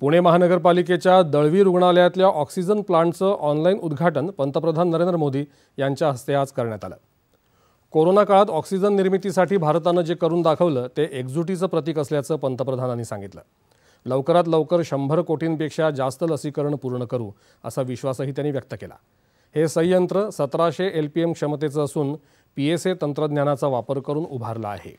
पुणे महानगरपालिकेच्या दळवी रुग्णालयातल्या oxygen प्लांटचं online उद्घाटन पंतप्रधान नरेंद्र मोदी यांच्या हस्ते आज करण्यात आलं. कोरोना काळात ऑक्सिजन निर्मितीसाठी भारतानं जे करून दाखवलं ते एकजुटीचं प्रतीक असल्याचं पंतप्रधानांनी सांगितलं. लवकरात लवकर शंभर कोटींपेक्षा जास्त लसीकरण पूर्ण करू असा विश्वासही त्यांनी व्यक्त केला. हे संयंत्र सतराशे एल पी एम क्षमतेचं असून पी एस ए तंत्रज्ञानाचा वापर करून उभारलं आहे.